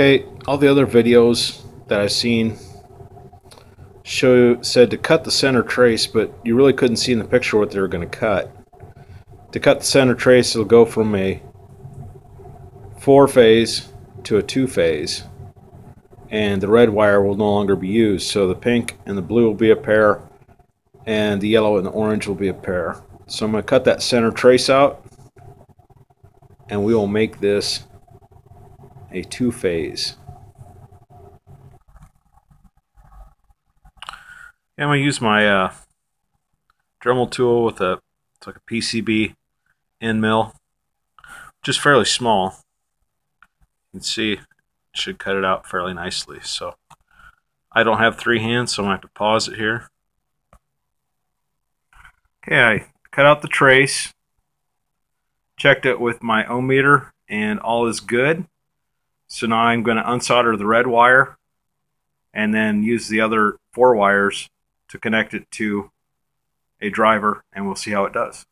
Okay, all the other videos that I've seen show said to cut the center trace, but you really couldn't see in the picture what they were going to cut. To cut the center trace, it'll go from a four phase to a two phase, and the red wire will no longer be used. So the pink and the blue will be a pair, and the yellow and the orange will be a pair. So I'm going to cut that center trace out, and we will make this a two phase. I'm going to use my uh, Dremel tool with a, it's like a PCB end mill, which is fairly small. You can see it should cut it out fairly nicely. So I don't have three hands, so I'm going to have to pause it here. Okay, I cut out the trace, checked it with my ohm meter, and all is good. So now I'm going to unsolder the red wire and then use the other four wires to connect it to a driver and we'll see how it does.